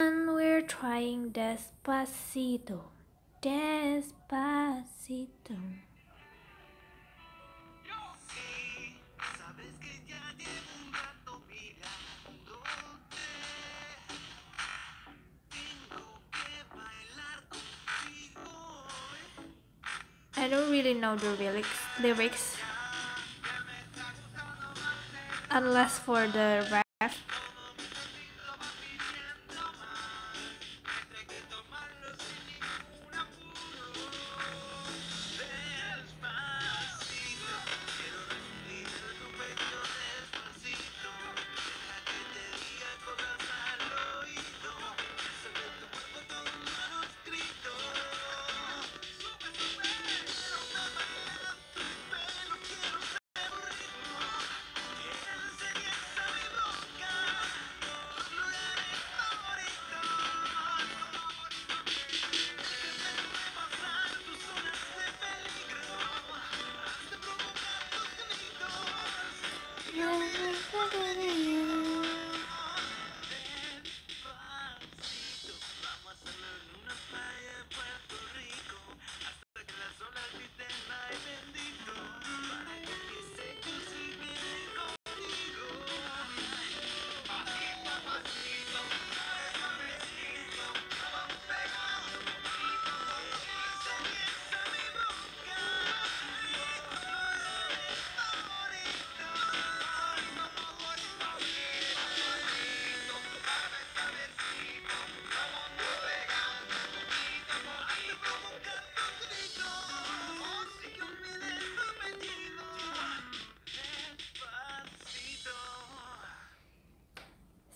And we're trying Despacito, Despacito. I don't really know the lyrics, lyrics unless for the rap.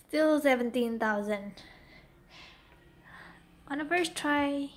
Still 17,000. On the first try,